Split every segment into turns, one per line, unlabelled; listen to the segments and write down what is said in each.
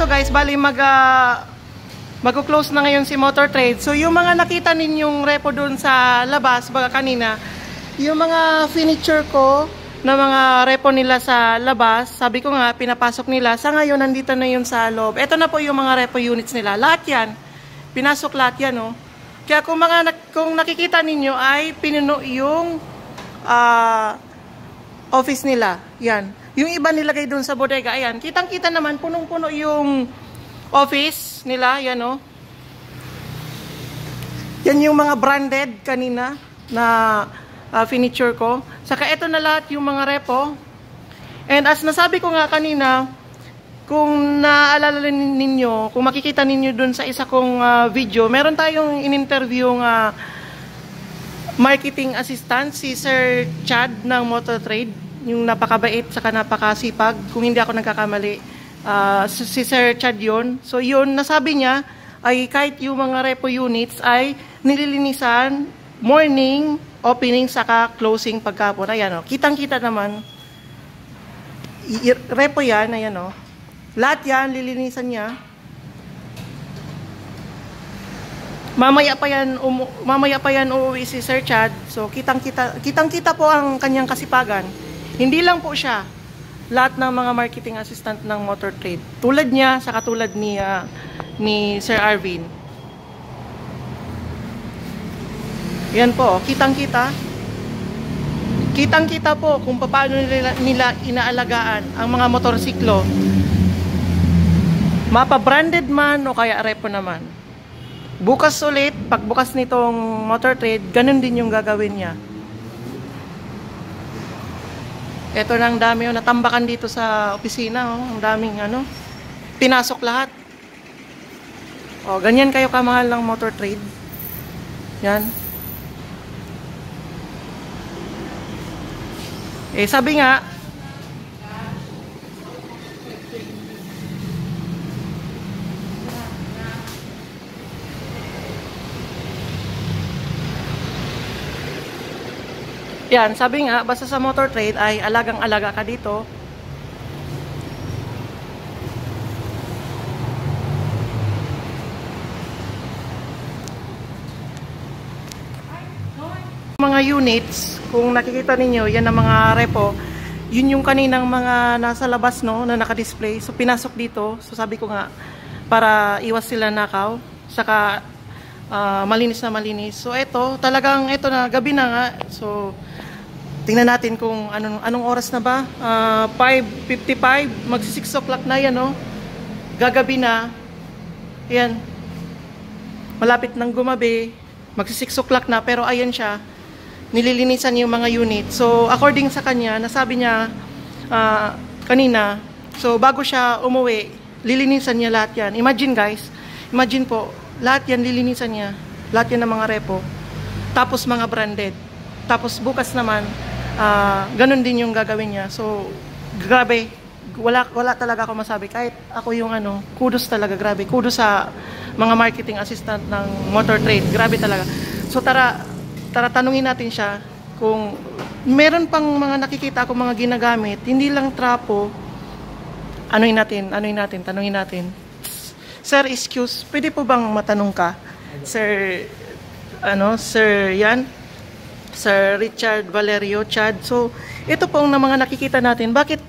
Ito guys, bali mag uh, magko-close na ngayon si Motor Trade. So yung mga nakita ninyong repo doon sa labas baga kanina, yung mga furniture ko na mga repo nila sa labas, sabi ko nga pinapasok nila. Sa ngayon nandito na yun sa loob. Ito na po yung mga repo units nila. Lahat 'yan. Pinasok lahat 'yan, oh. Kaya kung mga kung nakikita ninyo ay pinuno yung uh, office nila. Yan. Yung iba nilagay doon sa bodega, ayan. Kitang-kita naman, punong-puno yung office nila, yan o. Oh. Yan yung mga branded kanina na uh, furniture ko. Saka ito na lahat yung mga repo. And as nasabi ko nga kanina, kung naaalala ninyo, kung makikita ninyo dun sa isa kong uh, video, meron tayong in-interview nga marketing assistant, si Sir Chad ng Motor Trade yung napakabait saka napakasipag. Kung hindi ako nagkakamali uh, si Sir Chad yun. So yun nasabi niya ay kahit yung mga repo units ay nililinisan morning opening saka closing pagkapon. Ayan o kitang kita naman repo yan ayan o lahat yan lilinisan niya. Mamaya pa yan um, mamaya pa yan uuwi si Sir Chad. So kitang-kita kitang-kita po ang kanyang kasipagan. Hindi lang po siya lahat ng mga marketing assistant ng motor trade. Tulad niya sa katulad ni uh, ni Sir Arvin. Yan po, kitang-kita. Kitang-kita po kung paano nila, nila inaalagaan ang mga motorsiklo. Mapa-branded man o kaya repo naman. Bukas ulit, pagbukas nitong motor trade, ganun din yung gagawin niya. Ito na ang dami yung natambakan dito sa opisina. Oh. Ang daming ano. Pinasok lahat. Oh, ganyan kayo kamahal ng motor trade. Yan. Eh, sabi nga, Yan, sabi nga, basta sa motor trade ay alagang-alaga ka dito. Mga units, kung nakikita ninyo, yan ang mga repo. Yun yung kaninang mga nasa labas no, na naka-display. So pinasok dito. So sabi ko nga, para iwas sila nakaw. Saka uh, malinis na malinis. So ito, talagang ito na, gabi na nga. So Tingnan natin kung anong, anong oras na ba. Uh, ah, 5.55. Magsi 6 o'clock na yan, no? Gagabi na. Yan. Malapit nang gumabi. Magsi 6 o'clock na. Pero ayan siya. Nililinisan yung mga unit. So, according sa kanya, nasabi niya uh, kanina, so bago siya umuwi, lilinisan niya lahat yan. Imagine guys, imagine po, lahat yan lilinisan niya. Lahat yan ng mga repo. Tapos mga branded. Tapos bukas naman, uh, ganun din yung gagawin niya. So, grabe. Wala, wala talaga ako masabi. Kahit ako yung ano, kudos talaga, grabe. Kudos sa mga marketing assistant ng motor trade. Grabe talaga. So, tara, tara tanungin natin siya kung meron pang mga nakikita ako mga ginagamit, hindi lang trapo, anuin natin, anuin natin, tanungin natin. Sir, excuse, pwede po bang matanong ka? Sir, ano, Sir Yan? Sir Richard Valerio Chad. So, ito pong na mga nakikita natin. Bakit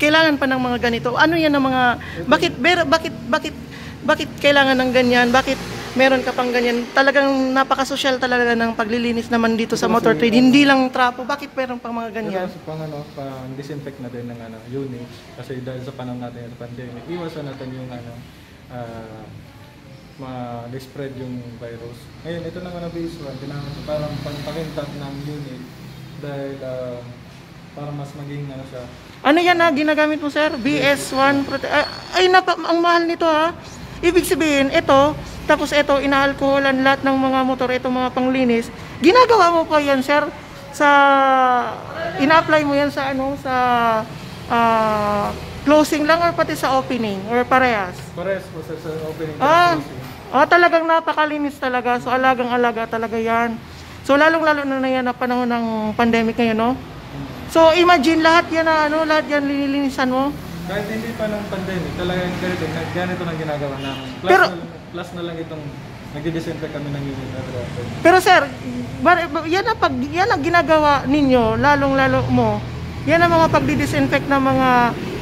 kailangan pa ng mga ganito? Ano yan ang mga bakit ber, bakit bakit bakit kailangan ng ganyan? Bakit meron ka pang ganyan? Talagang napaka-social talaga ng paglilinis naman dito sa motor trade. Hindi lang trapo. Bakit meron pang mga ganyan?
Kasi pang ano, pang disinfect na din ng ano, unit. Kasi dahil sa panahon natin ng pandemic, iwasan natin yung ano, uh, ma-spread yung virus. Ngayon, ito naman ang base 1, kailangan parang pampakintat ng unit dahil uh, para mas maging ano siya.
Ano yan na ginagamit mo sir? BS1 prote- ay, ay napa, ang mahal nito ha. Ibig sabihin, ito, tapos ito, inaalkoholan lahat ng mga motor, ito mga panglinis. Ginagawa mo pa yan sir sa ina-apply mo yan sa ano sa uh, closing lang or pati sa opening or parehas?
Parehas po sir sa opening
ah, closing. Oh, talagang napakalinis talaga. So, alagang-alaga talaga yan. So, lalong-lalo na na yan na panahon ng pandemic ngayon, no? So, imagine lahat yan na, ano, lahat yan linilinisan mo.
Kahit hindi pa ng pandemic, talagang ganito, ganito na ginagawa namin. Plus,
Pero-
na, plus na lang itong nagdi-disinfect kami ng unit na.
Pero sir, yan ang, pag, yan ang ginagawa ninyo, lalong-lalo mo, yan ang mga pagdi-disinfect ng mga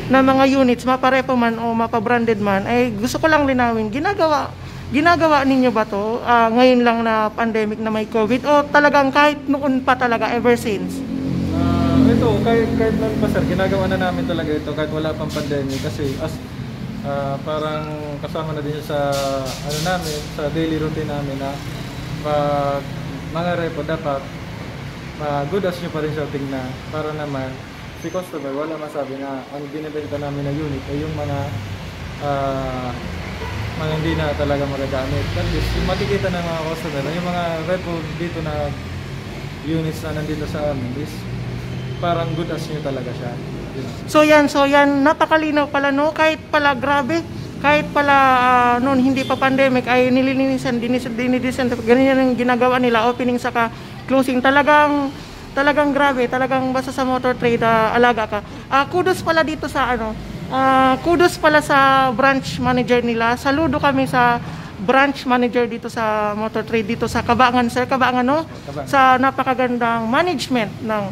ng mga units, maparepo man o mapabranded man, ay gusto ko lang linawin, ginagawa ginagawa ninyo ba to ah, ngayon lang na pandemic na may COVID? O talagang kahit noon pa talaga ever since?
Ah, ito, kahit, kahit noon pa sir, ginagawa na namin talaga ito kahit wala pang pandemic. Kasi as ah, parang kasama na din sa ano namin, sa daily routine namin na pag mga repo dapat uh, good as nyo pa rin siya tingnan para naman si customer wala masabi na ang binibenta namin na unit ay yung mga ah, mga hindi na talaga magagamit. At least, yung makikita ng mga customer yung mga repo dito na units na nandito sa amin is parang good as new talaga siya.
So yan, so yan, napakalinaw pala no, kahit pala grabe, kahit pala ah, noon hindi pa pandemic ay nililinisan, dinis, dinidisan, ganyan ang ginagawa nila, opening saka closing, talagang talagang grabe, talagang basta sa motor trade ah, alaga ka. Ah, kudos pala dito sa ano, ah, kudos pala sa branch manager nila. Saludo kami sa branch manager dito sa motor trade dito sa Kabangan, sir, Kabangan no?
Kabangan.
Sa napakagandang management ng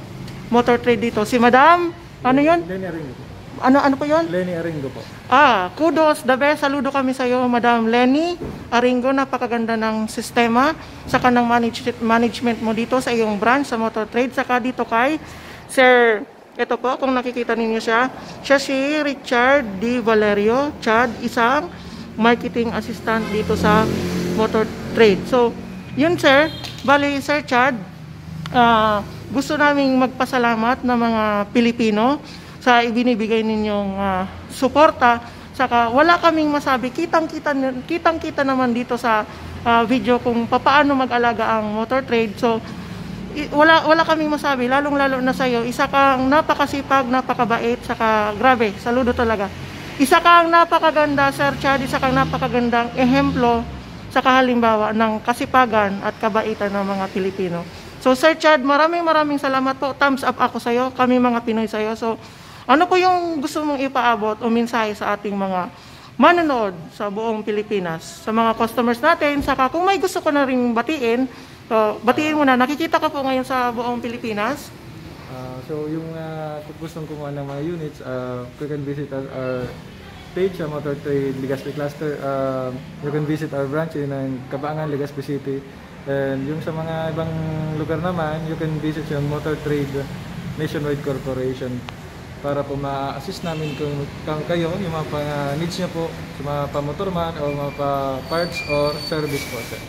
motor trade dito. Si Madam, ano yun?
Lenny Aringo po.
Ano ano po 'yon?
Lenny Aringo po.
Ah, kudos, the best. Saludo kami sa iyo, Madam Lenny Aringo. Napakaganda ng sistema sa kanang manage, management mo dito sa iyong branch sa Motor Trade. Saka dito kay Sir, ito po, kung nakikita ninyo siya, siya si Richard D. Valerio Chad, isang marketing assistant dito sa Motor Trade. So, yun sir, bali Sir Chad, Ah, gusto naming magpasalamat ng mga Pilipino sa ibinibigay ninyong ah, suporta. Saka wala kaming masabi, kitang-kita kitang-kita naman dito sa ah, video kung papaano mag-alaga ang motor trade. So wala wala kaming masabi, lalong-lalo na sa iyo. Isa kang napakasipag, napakabait, saka grabe, saludo talaga. Isa kang napakaganda, Sir Chad, isa kang napakagandang ehemplo sa kahalimbawa ng kasipagan at kabaitan ng mga Pilipino. So Sir Chad, maraming maraming salamat po. Thumbs up ako sa iyo, kami mga Pinoy sa iyo. So ano po yung gusto mong ipaabot o mensahe sa ating mga manonood sa buong Pilipinas, sa mga customers natin, saka kung may gusto ko na ring batiin, so batiin mo na. Nakikita ka po ngayon sa buong Pilipinas.
Ah, so yung uh, kung gustong kumuha ng mga units, uh, you can visit our, our page sa Motor Trade Legazpi Cluster. Uh, you can visit our branch in uh, Kabangan, Legazpi City. And yung sa mga ibang lugar naman, you can visit yung Motor Trade Nationwide Corporation para po ma-assist namin kung, kung kayo, yung mga needs nyo po sa mga pamotor man o mga pa parts or service po sir.